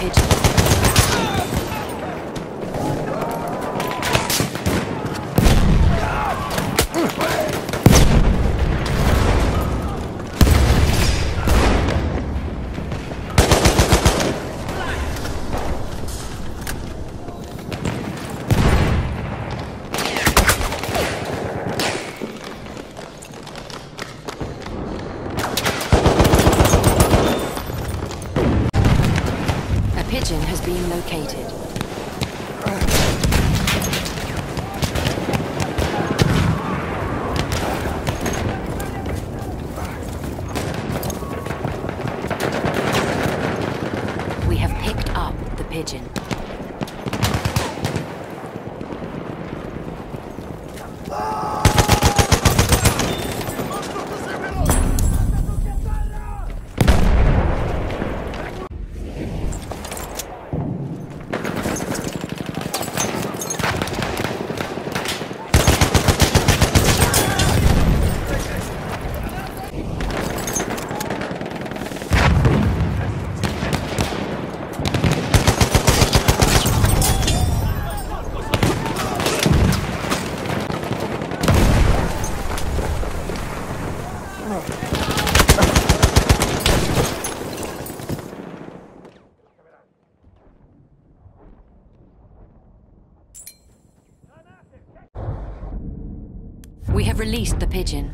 pigeon. We have picked up the pigeon. We have released the pigeon.